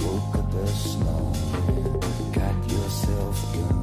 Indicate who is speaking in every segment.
Speaker 1: woke up a snow, got yourself done.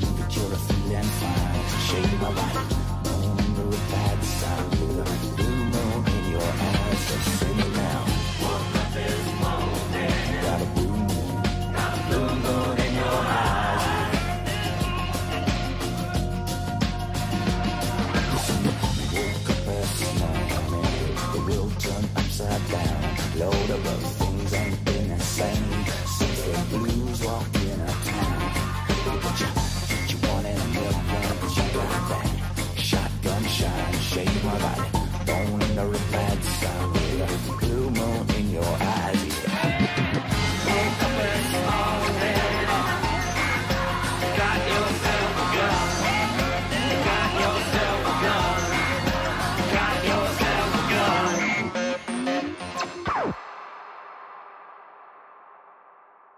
Speaker 1: you that you're a feeling fine. Shade my life.